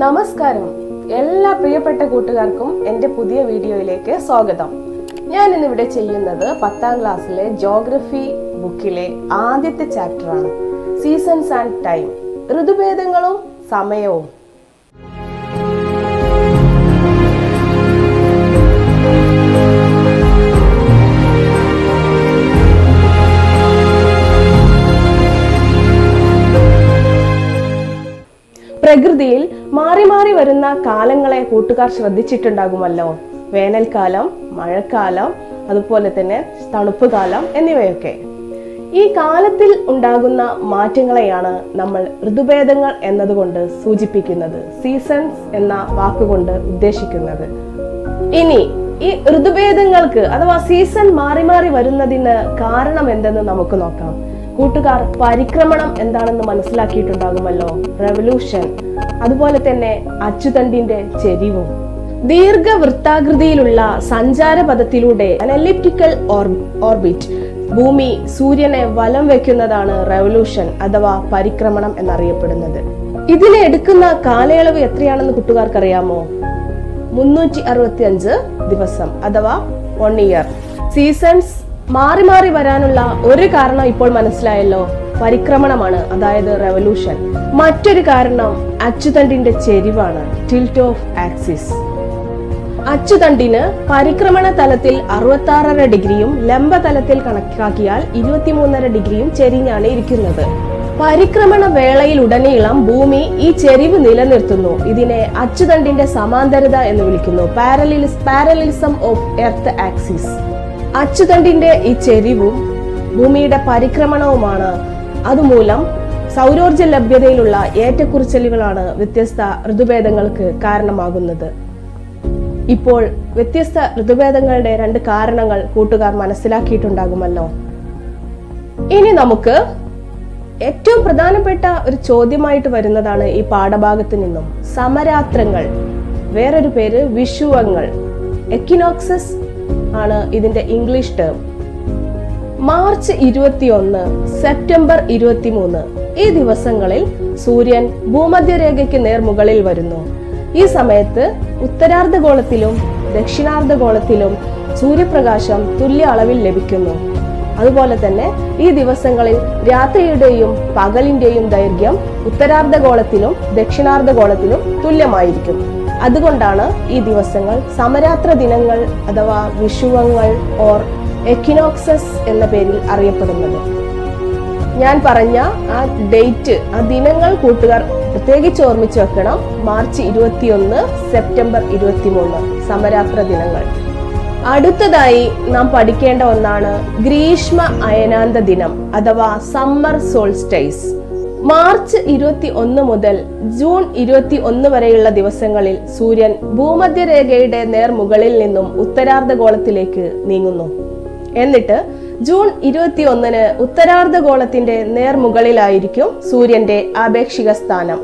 നമസ്കാരം. എല്ലാ പ്രിയപ്പെട്ട കൂട്ടുകാർക്കും എന്റെ പുതിയ വീഡിയോയിലേക്ക് സ്വാഗതം. ഞാൻ ഇന്നിവിടെ ചെയ്യുന്നത് പത്താം ക്ലാസ്സിലെ ജോഗ്രഫി ബുക്കിലെ ആദ്യത്തെ ചാപ്റ്ററാണ് സീസൺസ് ആൻഡ് ടൈം ഋതുഭേദങ്ങളും സമയവും. പ്രകൃതിയിൽ മാറി മാറി വരുന്ന കാലങ്ങളെ കൂട്ടുകാർ ശ്രദ്ധിച്ചിട്ടുണ്ടാകുമല്ലോ. വേനൽക്കാലം മഴക്കാലം അതുപോലെ തന്നെ തണുപ്പ് കാലം എന്നിവയൊക്കെ. ഈ കാലത്തിൽ ഉണ്ടാകുന്ന മാറ്റങ്ങളെയാണ് നമ്മൾ ഋതുഭേദങ്ങൾ എന്നതുകൊണ്ട് സൂചിപ്പിക്കുന്നത് സീസൺസ് എന്ന വാക്കുകൊണ്ട് ഉദ്ദേശിക്കുന്നത്. ഇനി ഈ ഋതുഭേദങ്ങൾക്ക് അഥവാ സീസൺ മാറി മാറി വരുന്നതിന് കാരണം എന്തെന്ന് നമുക്ക് നോക്കാം. കൂട്ടുകാർ പരിക്രമണം എന്താണെന്ന് മനസ്സിലാക്കിയിട്ടുണ്ടാകുമല്ലോ? റെവല്യൂഷൻ അതുപോലെ തന്നെ അച്ചുതണ്ടിന്റെ ചെരിവും. ദീർഘവൃത്താകൃതിയിലുള്ള സഞ്ചാരപഥത്തിലൂടെ അനലിപ്റ്റിക്കൽ ഓർബിറ്റ് ഭൂമി സൂര്യനെ വലം വെക്കുന്നതാണ് റെവല്യൂഷൻ അഥവാ പരിക്രമണം എന്നറിയപ്പെടുന്നത്. ഇതിനെ എടുക്കുന്ന കാലയളവ് എത്രയാണെന്ന് കൂട്ടുകാർക്കറിയാമോ? മുന്നൂറ്റി അറുപത്തി അഞ്ച് ദിവസം അഥവാ വൺ ഇയർ സീസൺസ് മാറി മാറി വരാനുള്ള ഒരു കാരണം ഇപ്പോൾ മനസ്സിലായല്ലോ. പരിക്രമണമാണ് അതായത് റെവല്യൂഷൻ മറ്റൊരു കാരണം അച്ചുതണ്ടിന്റെ ചെരിവാണ് ടിൽറ്റ് ഓഫ് ആക്സിസ് അച്ചുതണ്ടിന് പരിക്രമണ തലത്തിൽ അറുപത്തി ആറര ഡിഗ്രിയും ലംബ തലത്തിൽ കണക്കാക്കിയാൽ ഇരുപത്തിമൂന്നര ഡിഗ്രിയും ചെരിഞ്ഞാണ് ഇരിക്കുന്നത്. പരിക്രമണ വേളയിൽ ഉടനീളം ഭൂമി ഈ ചെരിവ് നിലനിർത്തുന്നു. ഇതിനെ അച്ചുതണ്ടിന്റെ സമാന്തരത എന്ന് വിളിക്കുന്നു. പാരലിസ് പാരലിസം ഓഫ് എർത്ത് ആക്സിസ് അച്ചുതണ്ടിന്റെ ഈ ചെരിവും ഭൂമിയുടെ പരിക്രമണവുമാണ്. അതുമൂലം സൗരോർജ ലഭ്യതയിലുള്ള ഏറ്റക്കുറിച്ചലുകളാണ് വ്യത്യസ്ത ഋതുഭേദങ്ങൾക്ക് കാരണമാകുന്നത്. ഇപ്പോൾ വ്യത്യസ്ത ഋതുഭേദങ്ങളുടെ രണ്ട് കാരണങ്ങൾ കൂട്ടുകാർ മനസ്സിലാക്കിയിട്ടുണ്ടാകുമല്ലോ. ഇനി നമുക്ക് ഏറ്റവും പ്രധാനപ്പെട്ട ഒരു ചോദ്യമായിട്ട് വരുന്നതാണ് ഈ പാഠഭാഗത്ത് നിന്നും. സമരാത്രങ്ങൾ. വേറൊരു പേര് വിഷുവങ്ങൾ. എക്കിനോക്സസ് ആണ് ഇതിന്റെ ഇംഗ്ലീഷ് ടേം മാർച്ച് ഇരുപത്തിയൊന്ന് സെപ്റ്റംബർ ഇരുപത്തിമൂന്ന് ഈ ദിവസങ്ങളിൽ സൂര്യൻ ഭൂമധ്യരേഖയ്ക്ക് നേർമുകളിൽ വരുന്നു. ഈ സമയത്ത് ഉത്തരാർദ്ധഗോളത്തിലും ദക്ഷിണാർദ്ധഗോളത്തിലും സൂര്യപ്രകാശം തുല്യ അളവിൽ ലഭിക്കുന്നു. അതുപോലെ തന്നെ ഈ ദിവസങ്ങളിൽ രാത്രിയുടെയും പകലിന്റെയും ദൈർഘ്യം ഉത്തരാർദ്ധഗോളത്തിലും ദക്ഷിണാർദ്ധഗോളത്തിലും തുല്യമായിരിക്കും. അതുകൊണ്ടാണ് ഈ ദിവസങ്ങൾ സമരാത്ര ദിനങ്ങൾ അഥവാ വിഷുവങ്ങൾ ഓർ എക്കിനോക്സസ് എന്ന പേരിൽ അറിയപ്പെടുന്നത്. ഞാൻ പറഞ്ഞ ആ ഡേറ്റ് ആ ദിനങ്ങൾ കൂട്ടുകാർ പ്രത്യേകിച്ച് ഓർമ്മിച്ച് വെക്കണം. മാർച്ച് ഇരുപത്തിയൊന്ന് സെപ്റ്റംബർ ഇരുപത്തിമൂന്ന് സമരാത്ര ദിനങ്ങൾ. അടുത്തതായി നാം പഠിക്കേണ്ട ഒന്നാണ് ഗ്രീഷ്മ അയനാന്ത ദിനം അഥവാ സമ്മർ സോൾസ്റ്റൈസ് മാർച്ച് ഇരുപത്തി ഒന്ന് മുതൽ ജൂൺ ഇരുപത്തി ഒന്ന് വരെയുള്ള ദിവസങ്ങളിൽ സൂര്യൻ ഭൂമധ്യരേഖയുടെ നേർമുകളിൽ നിന്നും ഉത്തരാർദ്ധഗോളത്തിലേക്ക് നീങ്ങുന്നു. എന്നിട്ട് ജൂൺ ഇരുപത്തി ഒന്നിന് ഉത്തരാർദ്ധഗോളത്തിന്റെ നേർമുകളിലായിരിക്കും സൂര്യന്റെ ആപേക്ഷിക സ്ഥാനം.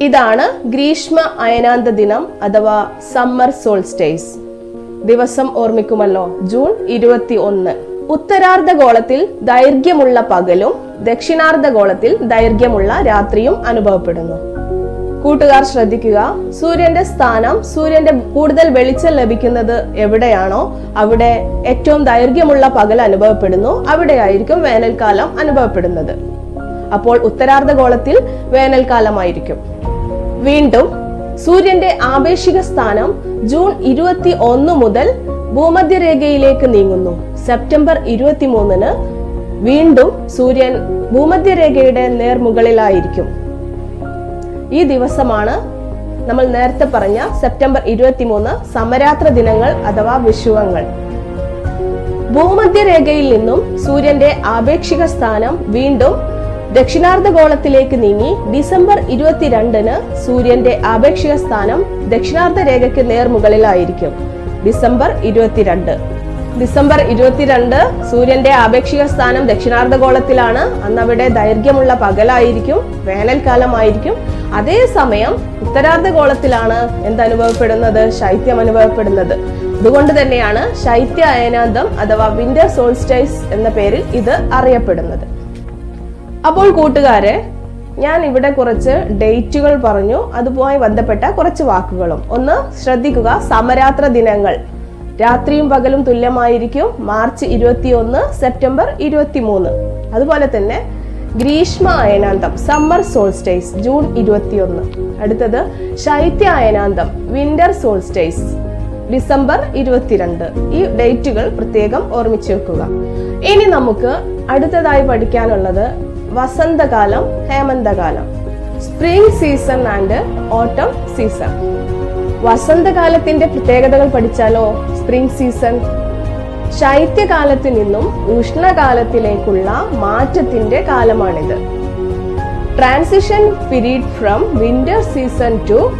ഇതാണ് ഗ്രീഷ്മ അയനാന്ത ദിനം അഥവാ സമ്മർ സോൾസ്റ്റേസ് ദിവസം ഓർമ്മിക്കുമല്ലോ ജൂൺ ഇരുപത്തി ഒന്ന് ഉത്തരാർദ്ധഗോളത്തിൽ ദൈർഘ്യമുള്ള പകലും ദക്ഷിണാർദ്ധഗോളത്തിൽ ദൈർഘ്യമുള്ള രാത്രിയും അനുഭവപ്പെടുന്നു. കൂട്ടുകാർ ശ്രദ്ധിക്കുക സൂര്യന്റെ സ്ഥാനം സൂര്യന്റെ കൂടുതൽ വെളിച്ചം ലഭിക്കുന്നത് എവിടെയാണോ അവിടെ ഏറ്റവും ദൈർഘ്യമുള്ള പകൽ അനുഭവപ്പെടുന്നു അവിടെയായിരിക്കും വേനൽക്കാലം അനുഭവപ്പെടുന്നത്. അപ്പോൾ ഉത്തരാർദ്ധഗോളത്തിൽ വേനൽക്കാലമായിരിക്കും. വീണ്ടും സൂര്യന്റെ ആപേക്ഷിക സ്ഥാനം ജൂൺ ഇരുപത്തി ഒന്ന് മുതൽ ഭൂമധ്യരേഖയിലേക്ക് നീങ്ങുന്നു. സെപ്റ്റംബർ ഇരുപത്തിമൂന്നിന് വീണ്ടും സൂര്യൻ ഭൂമധ്യരേഖയുടെ നേർമുകളിലായിരിക്കും. ഈ ദിവസമാണ് നമ്മൾ നേരത്തെ പറഞ്ഞ സെപ്റ്റംബർ ഇരുപത്തിമൂന്ന് സമരാത്ര ദിനങ്ങൾ അഥവാ വിഷുവങ്ങൾ. ഭൂമധ്യരേഖയിൽ നിന്നും സൂര്യന്റെ ആപേക്ഷിക സ്ഥാനം വീണ്ടും ദക്ഷിണാർദ്ധഗോളത്തിലേക്ക് നീങ്ങി ഡിസംബർ ഇരുപത്തിരണ്ടിന് സൂര്യന്റെ ആപേക്ഷിക സ്ഥാനം ദക്ഷിണാർദ്ധ രേഖയ്ക്ക് നേർമുകളിലായിരിക്കും. ഡിസംബർ ഇരുപത്തിരണ്ട്. ഡിസംബർ ഇരുപത്തിരണ്ട് സൂര്യന്റെ ആപേക്ഷിക സ്ഥാനം ദക്ഷിണാർദ്ധഗോളത്തിലാണ്. അന്ന് അവിടെ ദൈർഘ്യമുള്ള പകലായിരിക്കും വേനൽക്കാലമായിരിക്കും. അതേസമയം ഉത്തരാർദ്ധഗോളത്തിലാണ് എന്തനുഭവപ്പെടുന്നത് ശൈത്യം അനുഭവപ്പെടുന്നത്. അതുകൊണ്ട് തന്നെയാണ് ശൈത്യ അയനാന്തം അഥവാ വിന്റർ സോൾസ്റ്റൈസ് എന്ന പേരിൽ ഇത് അറിയപ്പെടുന്നത്. അപ്പോൾ കൂട്ടുകാരെ ഞാൻ ഇവിടെ കുറച്ച് ഡേറ്റുകൾ പറഞ്ഞു. അതുമായി ബന്ധപ്പെട്ട കുറച്ച് വാക്കുകളും. ഒന്ന് ശ്രദ്ധിക്കുക സമരാത്ര ദിനങ്ങൾ. രാത്രിയും പകലും തുല്യമായിരിക്കും. മാർച്ച് ഇരുപത്തിയൊന്ന് സെപ്റ്റംബർ ഇരുപത്തിമൂന്ന്. അതുപോലെ തന്നെ ഗ്രീഷ്മ അയനാന്തം സമ്മർ സോൾസ്റ്റൈസ് ജൂൺ ഇരുപത്തിയൊന്ന്. അടുത്തത് ശൈത്യ അയനാന്തം വിന്റർ സോൾസ്റ്റൈസ് ഡിസംബർ ഇരുപത്തിരണ്ട്. ഈ ഡേറ്റുകൾ പ്രത്യേകം ഓർമ്മിച്ചു വെക്കുക. ഇനി നമുക്ക് അടുത്തതായി പഠിക്കാനുള്ളത് വസന്തകാലം ഹേമന്തകാലം. Spring season and autumn season. വസന്തകാലത്തിന്റെ പ്രത്യേകതകൾ പഠിച്ചാലോ? സ്പ്രിംഗ് സീസൺ ശൈത്യകാലത്ത് നിന്നും ഉഷ്ണകാലത്തിലേക്കുള്ള മാറ്റത്തിന്റെ കാലമാണിത്. Transition period from winter season to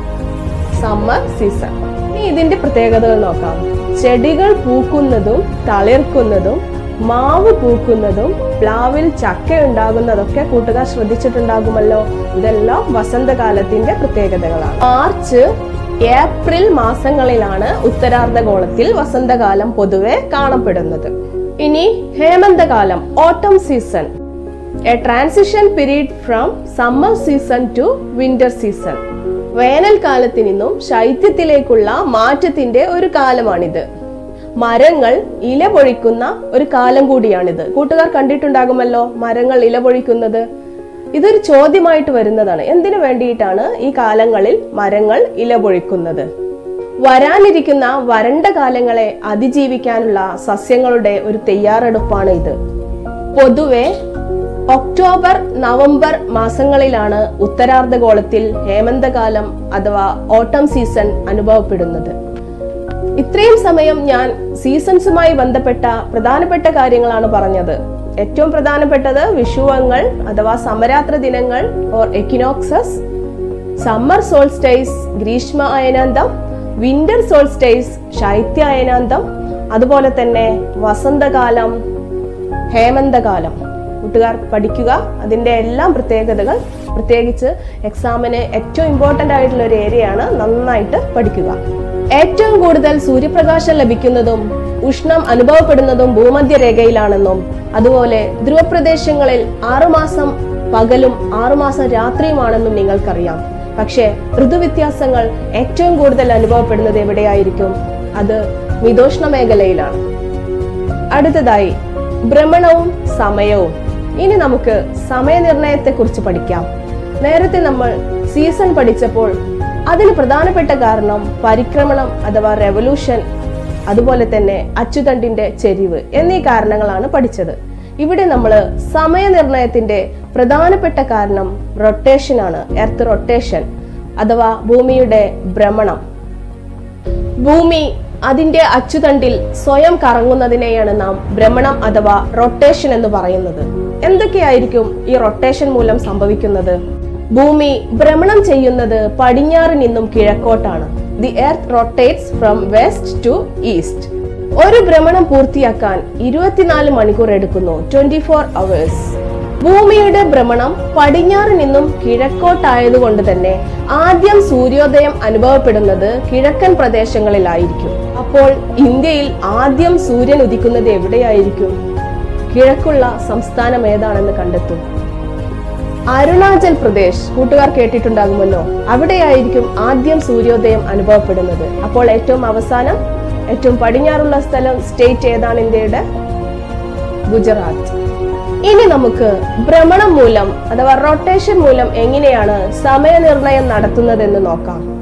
summer season ഇനി ഇതിന്റെ പ്രത്യേകതകൾ നോക്കാം. ചെടികൾ പൂക്കുന്നതും തളിർക്കുന്നതും മാവ് പൂക്കുന്നതും പ്ലാവിൽ ചക്ക ഉണ്ടാകുന്നതൊക്കെ കൂട്ടുകാർ ശ്രദ്ധിച്ചിട്ടുണ്ടാകുമല്ലോ. ഇതെല്ലാം വസന്തകാലത്തിന്റെ പ്രത്യേകതകളാണ്. മാർച്ച് ഏപ്രിൽ മാസങ്ങളിലാണ് ഉത്തരാർദ്ധഗോളത്തിൽ വസന്തകാലം പൊതുവെ കാണപ്പെടുന്നത്. ഇനി ഹേമന്തകാലം autumn season a transition period from summer season to winter season വേനൽക്കാലത്ത് നിന്നും ശൈത്യത്തിലേക്കുള്ള മാറ്റത്തിന്റെ ഒരു കാലമാണിത്. മരങ്ങൾ ഇല പൊഴിക്കുന്ന ഒരു കാലം കൂടിയാണിത്. കൂട്ടുകാർ കണ്ടിട്ടുണ്ടാകുമല്ലോ മരങ്ങൾ ഇല പൊഴിക്കുന്നത്. ഇതൊരു ചോദ്യമായിട്ട് വരുന്നതാണ്. എന്തിനു വേണ്ടിയിട്ടാണ് ഈ കാലങ്ങളിൽ മരങ്ങൾ ഇല പൊഴിക്കുന്നത് വരാനിരിക്കുന്ന വരണ്ട കാലങ്ങളെ അതിജീവിക്കാനുള്ള സസ്യങ്ങളുടെ ഒരു തയ്യാറെടുപ്പാണ് ഇത്. പൊതുവെ ഒക്ടോബർ നവംബർ മാസങ്ങളിലാണ് ഉത്തരാർദ്ധഗോളത്തിൽ ഹേമന്തകാലം അഥവാ ഓട്ടം സീസൺ അനുഭവപ്പെടുന്നത്. ഇത്രയും സമയം ഞാൻ സീസൺസുമായി ബന്ധപ്പെട്ട പ്രധാനപ്പെട്ട കാര്യങ്ങളാണ് പറഞ്ഞത്. ഏറ്റവും പ്രധാനപ്പെട്ടത് വിഷുവങ്ങൾ അഥവാ സമരാത്ര ദിനങ്ങൾ ഓർ എക്കിനോക്സസ് സമ്മർ സോൾസ്റ്റൈസ് ഗ്രീഷ്മ അയനാന്തം വിന്റർ സോൾസ്റ്റൈസ് ശൈത്യ അയനാന്തം അതുപോലെ തന്നെ വസന്തകാലം ഹേമന്തകാലം. കൂട്ടുകാർ പഠിക്കുക. അതിന്റെ എല്ലാം പ്രത്യേകതകൾ പ്രത്യേകിച്ച് എക്സാമിന് ഏറ്റവും ഇമ്പോർട്ടന്റ് ആയിട്ടുള്ള ഒരു ഏരിയയാണ് നന്നായിട്ട് പഠിക്കുക. ഏറ്റവും കൂടുതൽ സൂര്യപ്രകാശം ലഭിക്കുന്നതും ഉഷ്ണം അനുഭവപ്പെടുന്നതും ഭൂമധ്യരേഖയിലാണെന്നും അതുപോലെ ധ്രുവപ്രദേശങ്ങളിൽ ആറുമാസം പകലും ആറുമാസം രാത്രിയുമാണെന്നും നിങ്ങൾക്കറിയാം. പക്ഷേ ഋതുവ്യത്യാസങ്ങൾ ഏറ്റവും കൂടുതൽ അനുഭവപ്പെടുന്നത് എവിടെയായിരിക്കും? അത് മിതോഷ്ണ മേഖലയിലാണ്. അടുത്തതായി ഭ്രമണവും സമയവും. ഇനി നമുക്ക് സമയനിർണയത്തെ കുറിച്ച് പഠിക്കാം. നേരത്തെ നമ്മൾ സീസൺ പഠിച്ചപ്പോൾ അതിന് പ്രധാനപ്പെട്ട കാരണം പരിക്രമണം അഥവാ റെവല്യൂഷൻ അതുപോലെ തന്നെ അച്ചുതണ്ടിന്റെ ചെരിവ് എന്നീ കാരണങ്ങളാണ് പഠിച്ചത്. ഇവിടെ നമ്മൾ സമയനിർണയത്തിന്റെ പ്രധാനപ്പെട്ട കാരണം റൊട്ടേഷൻ ആണ് എർത്ത് റൊട്ടേഷൻ അഥവാ ഭൂമിയുടെ ഭ്രമണം. ഭൂമി അതിന്റെ അച്ചുതണ്ടിൽ സ്വയം കറങ്ങുന്നതിനെയാണ് നാം ഭ്രമണം അഥവാ റൊട്ടേഷൻ എന്ന് പറയുന്നത്. എന്തൊക്കെയായിരിക്കും ഈ റൊട്ടേഷൻ മൂലം സംഭവിക്കുന്നത്? ഭൂമി ഭ്രമണം ചെയ്യുന്നത് പടിഞ്ഞാറ് നിന്നും കിഴക്കോട്ടാണ്. The earth rotates from west to east ഒരു ഭ്രമണം പൂർത്തിയാക്കാൻ ഇരുപത്തിനാല് മണിക്കൂർ എടുക്കുന്നു ട്വന്റി ഫോർ അവേഴ്സ് ഭൂമിയുടെ ഭ്രമണം പടിഞ്ഞാറ് നിന്നും കിഴക്കോട്ടായതുകൊണ്ട് തന്നെ ആദ്യം സൂര്യോദയം അനുഭവപ്പെടുന്നത് കിഴക്കൻ പ്രദേശങ്ങളിലായിരിക്കും. അപ്പോൾ ഇന്ത്യയിൽ ആദ്യം സൂര്യൻ ഉദിക്കുന്നത് എവിടെയായിരിക്കും? കിഴക്കുള്ള സംസ്ഥാനം ഏതാണെന്ന് കണ്ടെത്തും. അരുണാചൽ പ്രദേശ് കൂട്ടുകാർ കേട്ടിട്ടുണ്ടാകുമല്ലോ. അവിടെയായിരിക്കും ആദ്യം സൂര്യോദയം അനുഭവപ്പെടുന്നത്. അപ്പോൾ ഏറ്റവും അവസാനം ഏറ്റവും പടിഞ്ഞാറുള്ള സ്ഥലം സ്റ്റേറ്റ് ഏതാണ് ഇന്ത്യയുടെ? ഗുജറാത്ത്. ഇനി നമുക്ക് ഭ്രമണം മൂലം അഥവാ റൊട്ടേഷൻ മൂലം എങ്ങനെയാണ് സമയനിർണയം നടത്തുന്നതെന്ന് നോക്കാം.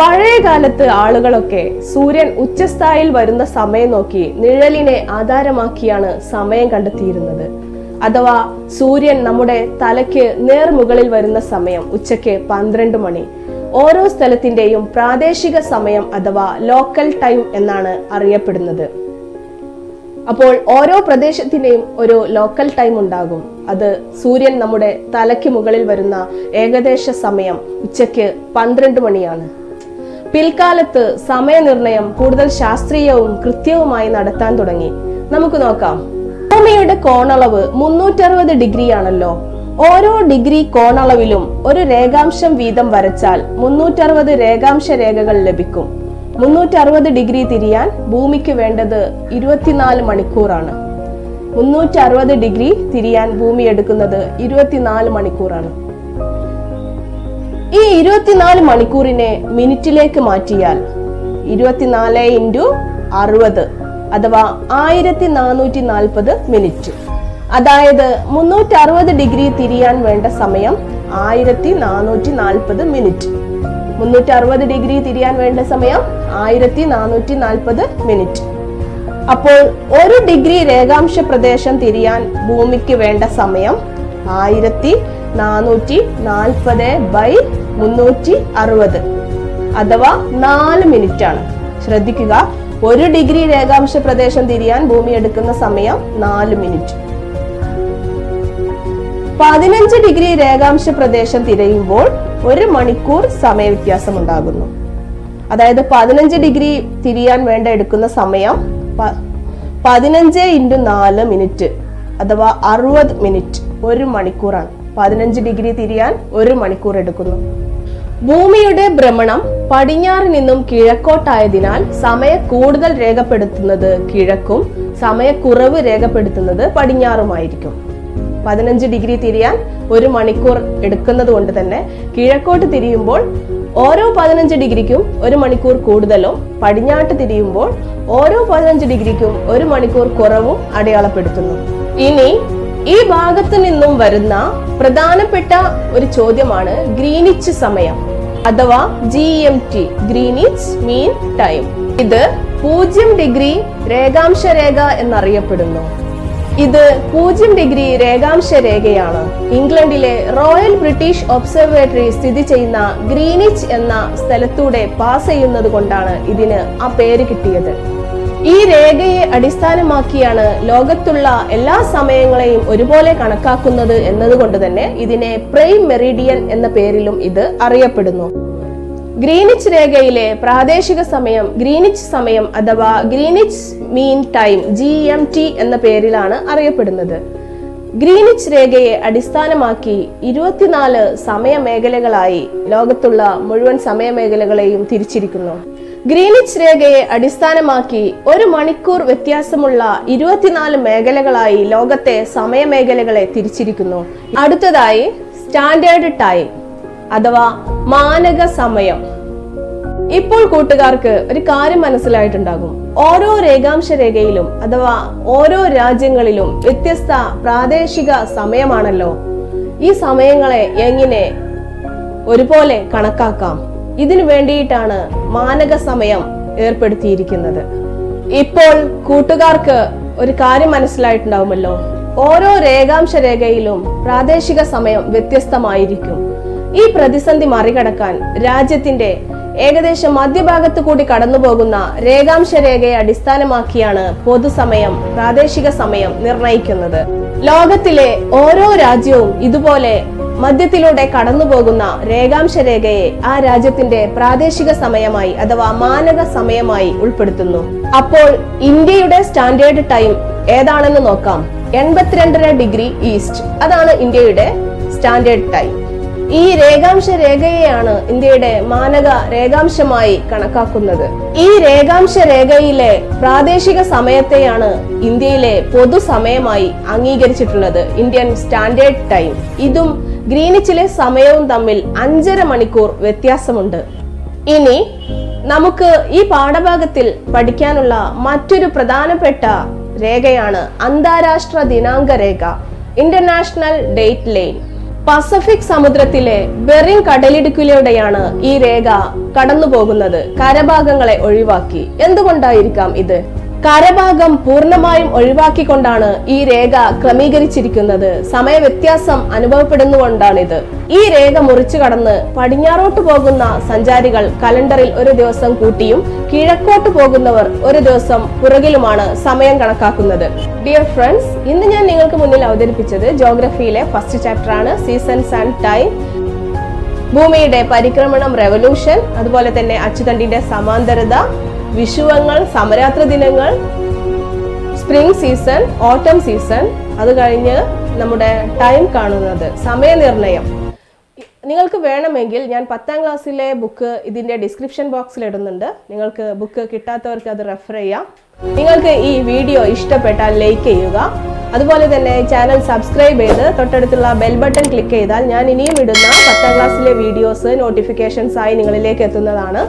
പഴയ കാലത്ത് ആളുകളൊക്കെ സൂര്യൻ ഉച്ചസ്ഥായിൽ വരുന്ന സമയം നോക്കി നിഴലിനെ ആധാരമാക്കിയാണ് സമയം കണ്ടെത്തിയിരുന്നത്. അഥവാ സൂര്യൻ നമ്മുടെ തലയ്ക്ക് നേർമുകളിൽ വരുന്ന സമയം ഉച്ചയ്ക്ക് പന്ത്രണ്ട് മണി. ഓരോ സ്ഥലത്തിന്റെയും പ്രാദേശിക സമയം അഥവാ ലോക്കൽ ടൈം എന്നാണ് അറിയപ്പെടുന്നത്. അപ്പോൾ ഓരോ പ്രദേശത്തിന്റെയും ഒരു ലോക്കൽ ടൈം ഉണ്ടാകും. അത് സൂര്യൻ നമ്മുടെ തലയ്ക്ക് മുകളിൽ വരുന്ന ഏകദേശ സമയം ഉച്ചയ്ക്ക് പന്ത്രണ്ട് മണിയാണ്. പിൽക്കാലത്ത് സമയനിർണയം കൂടുതൽ ശാസ്ത്രീയവും കൃത്യവുമായി നടത്താൻ തുടങ്ങി. നമുക്ക് നോക്കാം. ഭൂമിയുടെ കോണളവ് മുന്നൂറ്ററുപത് ഡിഗ്രി ആണല്ലോ ഓരോ ഡിഗ്രി കോണളവിലും ഒരു രേഖാംശം വീതം വരച്ചാൽ മുന്നൂറ്ററുപത് രേഖാംശ രേഖകൾ ലഭിക്കും. മുന്നൂറ്ററുപത് ഡിഗ്രി തിരിയാൻ ഭൂമിക്ക് വേണ്ടത് ഇരുപത്തിനാല് മണിക്കൂറാണ്. മുന്നൂറ്റി അറുപത് ഡിഗ്രി തിരിയാൻ ഭൂമി എടുക്കുന്നത് ഇരുപത്തിനാല് മണിക്കൂറാണ്. ഈ ഇരുപത്തിനാല് മണിക്കൂറിനെ മിനിറ്റിലേക്ക് മാറ്റിയാൽ ഇരുപത്തിനാല് ഇന്റു അറുപത് അഥവാ ആയിരത്തി നാനൂറ്റി നാൽപ്പത് മിനിറ്റ്. അതായത് മുന്നൂറ്റി അറുപത് ഡിഗ്രി തിരിയാൻ വേണ്ട സമയം ആയിരത്തി നാനൂറ്റി നാൽപ്പത് മിനിറ്റ്. മുന്നൂറ്റി അറുപത് ഡിഗ്രി തിരിയാൻ വേണ്ട സമയം ആയിരത്തി നാനൂറ്റി നാൽപ്പത് മിനിറ്റ്. അപ്പോൾ ഒരു ഡിഗ്രി രേഖാംശ പ്രദേശം തിരിയാൻ ഭൂമിക്ക് വേണ്ട സമയം ആയിരത്തി നാനൂറ്റി നാൽപ്പത് ബൈ മുന്നൂറ്റി അറുപത് അഥവാ നാല് മിനിറ്റ് ആണ് ശ്രദ്ധിക്കുക. ഒരു ഡിഗ്രി രേഖാംശ പ്രദേശം തിരിയാൻ ഭൂമി എടുക്കുന്ന സമയം നാല് മിനിറ്റ്. പതിനഞ്ച് ഡിഗ്രി രേഖാംശ പ്രദേശം തിരയുമ്പോൾ ഒരു മണിക്കൂർ സമയവ്യത്യാസം ഉണ്ടാകുന്നു അതായത് പതിനഞ്ച് ഡിഗ്രി തിരിയാൻ വേണ്ട എടുക്കുന്ന സമയം പതിനഞ്ച് ഇന്റു നാല് മിനിറ്റ് അഥവാ അറുപത് മിനിറ്റ് ഒരു മണിക്കൂറാണ്. പതിനഞ്ച് ഡിഗ്രി തിരിയാൻ ഒരു മണിക്കൂർ എടുക്കുന്നു. ഭൂമിയുടെ ഭ്രമണം പടിഞ്ഞാറ് നിന്നും കിഴക്കോട്ടായതിനാൽ സമയ കൂടുതൽ രേഖപ്പെടുത്തുന്നത് കിഴക്കും സമയക്കുറവ് രേഖപ്പെടുത്തുന്നത് പടിഞ്ഞാറുമായിരിക്കും. പതിനഞ്ച് ഡിഗ്രി തിരിയാൻ ഒരു മണിക്കൂർ എടുക്കുന്നത് കൊണ്ട് തന്നെ കിഴക്കോട്ട് തിരിയുമ്പോൾ ഓരോ പതിനഞ്ച് ഡിഗ്രിക്കും ഒരു മണിക്കൂർ കൂടുതലും പടിഞ്ഞാട്ട് തിരിയുമ്പോൾ ഓരോ പതിനഞ്ച് ഡിഗ്രിക്കും ഒരു മണിക്കൂർ കുറവും അടയാളപ്പെടുത്തുന്നു. ഇനി ഈ ഭാഗത്തു നിന്നും വരുന്ന പ്രധാനപ്പെട്ട ഒരു ചോദ്യമാണ് ഗ്രീനിച്ച് സമയം അഥവാ G M T Greenwich mean time. ഇത് പൂജ്യം ഡിഗ്രി രേഖാംശ രേഖ എന്നറിയപ്പെടുന്നു. ഇത് പൂജ്യം ഡിഗ്രി രേഖാംശ രേഖയാണ് ഇംഗ്ലണ്ടിലെ റോയൽ ബ്രിട്ടീഷ് ഒബ്സർവേറ്ററി സ്ഥിതി ചെയ്യുന്ന ഗ്രീനിച്ച് എന്ന സ്ഥലത്തൂടെ പാസ് ചെയ്യുന്നത് കൊണ്ടാണ് ഇതിന് ആ പേര് കിട്ടിയത്. ഈ രേഖയെ അടിസ്ഥാനമാക്കിയാണ് ലോകത്തുള്ള എല്ലാ സമയങ്ങളെയും ഒരുപോലെ കണക്കാക്കുന്നത് എന്നതുകൊണ്ട് തന്നെ ഇതിനെ പ്രൈം മെറിഡിയൻ എന്ന പേരിലും ഇത് അറിയപ്പെടുന്നു. ഗ്രീനിച്ച് രേഖയിലെ പ്രാദേശിക സമയം ഗ്രീനിച്ച് സമയം അഥവാ Greenwich mean time G M T എന്ന പേരിലാണ് അറിയപ്പെടുന്നത്. ഗ്രീനിച്ച് രേഖയെ അടിസ്ഥാനമാക്കി ഇരുപത്തിനാല് സമയമേഖലകളായി ലോകത്തുള്ള മുഴുവൻ സമയമേഖലകളെയും തിരിച്ചിരിക്കുന്നു. ഗ്രീനിച്ച് രേഖയെ അടിസ്ഥാനമാക്കി ഒരു മണിക്കൂർ വ്യത്യാസമുള്ള ഇരുപത്തിനാല് മേഖലകളായി ലോകത്തെ സമയമേഖലകളെ തിരിച്ചിരിക്കുന്നു. അടുത്തതായി സ്റ്റാൻഡേർഡ് ടൈം അഥവാ മാനക സമയം. ഇപ്പോൾ കൂട്ടുകാർക്ക് ഒരു കാര്യം മനസ്സിലായിട്ടുണ്ടാകും. ഓരോ രേഖാംശ രേഖയിലും അഥവാ ഓരോ രാജ്യങ്ങളിലും വ്യത്യസ്ത പ്രാദേശിക സമയമാണല്ലോ. ഈ സമയങ്ങളെ എങ്ങനെ ഒരുപോലെ കണക്കാക്കാം? ഇതിനു വേണ്ടിയിട്ടാണ് മാനക സമയം ഏർപ്പെടുത്തിയിരിക്കുന്നത്. ഇപ്പോൾ കൂട്ടുകാർക്ക് ഒരു കാര്യം മനസ്സിലായിട്ടുണ്ടാവുമല്ലോ. ഓരോ രേഖാംശ രേഖയിലും പ്രാദേശിക സമയം വ്യത്യസ്തമായിരിക്കും. ഈ പ്രതിസന്ധി മറികടക്കാൻ രാജ്യത്തിന്റെ ഏകദേശം മധ്യഭാഗത്ത് കൂടി കടന്നുപോകുന്ന രേഖാംശ രേഖയെ അടിസ്ഥാനമാക്കിയാണ് പൊതുസമയം പ്രാദേശിക സമയം നിർണയിക്കുന്നത് ലോകത്തിലെ ഓരോ രാജ്യവും ഇതുപോലെ മധ്യത്തിലൂടെ കടന്നുപോകുന്ന രേഖാംശ രേഖയെ ആ രാജ്യത്തിന്റെ പ്രാദേശിക സമയമായി അഥവാ മാനക സമയമായി ഉൾപ്പെടുത്തുന്നു. അപ്പോൾ ഇന്ത്യയുടെ സ്റ്റാൻഡേർഡ് ടൈം ഏതാണെന്ന് നോക്കാം. എൺപത്തിരണ്ടര ഡിഗ്രി ഈസ്റ്റ്. അതാണ് ഇന്ത്യയുടെ സ്റ്റാൻഡേർഡ് ടൈം. ഈ രേഖാംശ രേഖയെയാണ് ഇന്ത്യയുടെ മാനക രേഖാംശമായി കണക്കാക്കുന്നത്. ഈ രേഖാംശ രേഖയിലെ പ്രാദേശിക സമയത്തെയാണ് ഇന്ത്യയിലെ പൊതു സമയമായി അംഗീകരിച്ചിട്ടുള്ളത് ഇന്ത്യൻ സ്റ്റാൻഡേർഡ് ടൈം. ഇതും ഗ്രീനിച്ചിലെ സമയവും തമ്മിൽ അഞ്ചര മണിക്കൂർ വ്യത്യാസമുണ്ട്. ഇനി നമുക്ക് ഈ പാഠഭാഗത്തിൽ പഠിക്കാനുള്ള മറ്റൊരു പ്രധാനപ്പെട്ട രേഖയാണ് അന്താരാഷ്ട്ര ദിനാങ്ക രേഖ ഇന്റർനാഷണൽ ഡേറ്റ് ലൈൻ പസഫിക് സമുദ്രത്തിലെ ബെറിംഗ് കടലിടുക്കിലൂടെയാണ് ഈ രേഖ കടന്നുപോകുന്നത്. കരഭാഗങ്ങളെ ഒഴിവാക്കി. എന്തുകൊണ്ടായിരിക്കാം ഇത്? കരഭാഗം പൂർണമായും ഒഴിവാക്കിക്കൊണ്ടാണ് ഈ രേഖ ക്രമീകരിച്ചിരിക്കുന്നത്. സമയവ്യത്യാസം അനുഭവപ്പെടുന്നുകൊണ്ടാണിത്. ഈ രേഖ മുറിച്ചു കടന്ന് പടിഞ്ഞാറോട്ട് പോകുന്ന സഞ്ചാരികൾ കലണ്ടറിൽ ഒരു ദിവസം കൂട്ടിയും കിഴക്കോട്ട് പോകുന്നവർ ഒരു ദിവസം പുറകിലുമാണ് സമയം കണക്കാക്കുന്നത്. ഡിയർ ഫ്രണ്ട്സ് ഇന്ന് ഞാൻ നിങ്ങൾക്ക് മുന്നിൽ അവതരിപ്പിച്ചത് ജോഗ്രഫിയിലെ ഫസ്റ്റ് ചാപ്റ്റർ ആണ്. സീസൺസ് ആൻഡ് ടൈം ഭൂമിയുടെ പരിക്രമണം റെവല്യൂഷൻ അതുപോലെ തന്നെ അച്ചുതണ്ടിന്റെ സമാന്തരത വിഷുവങ്ങൾ സമരാത്ര ദിനങ്ങൾ സ്പ്രിംഗ് സീസൺ ഓട്ടം സീസൺ അത് കഴിഞ്ഞ് നമ്മുടെ ടൈം കാണുന്നത് സമയനിർണയം. നിങ്ങൾക്ക് വേണമെങ്കിൽ ഞാൻ പത്താം ക്ലാസ്സിലെ ബുക്ക് ഇതിന്റെ ഡിസ്ക്രിപ്ഷൻ ബോക്സിൽ ഇടുന്നുണ്ട്. നിങ്ങൾക്ക് ബുക്ക് കിട്ടാത്തവർക്ക് അത് റെഫർ ചെയ്യാം. നിങ്ങൾക്ക് ഈ വീഡിയോ ഇഷ്ടപ്പെട്ടാൽ ലൈക്ക് ചെയ്യുക. അതുപോലെ തന്നെ ചാനൽ സബ്സ്ക്രൈബ് ചെയ്ത് തൊട്ടടുത്തുള്ള ബെൽ ബട്ടൺ ക്ലിക്ക് ചെയ്താൽ ഞാൻ ഇനിയും ഇടുന്ന പത്താം ക്ലാസ്സിലെ വീഡിയോസ് നോട്ടിഫിക്കേഷൻസ് ആയി നിങ്ങളിലേക്ക് എത്തുന്നതാണ്.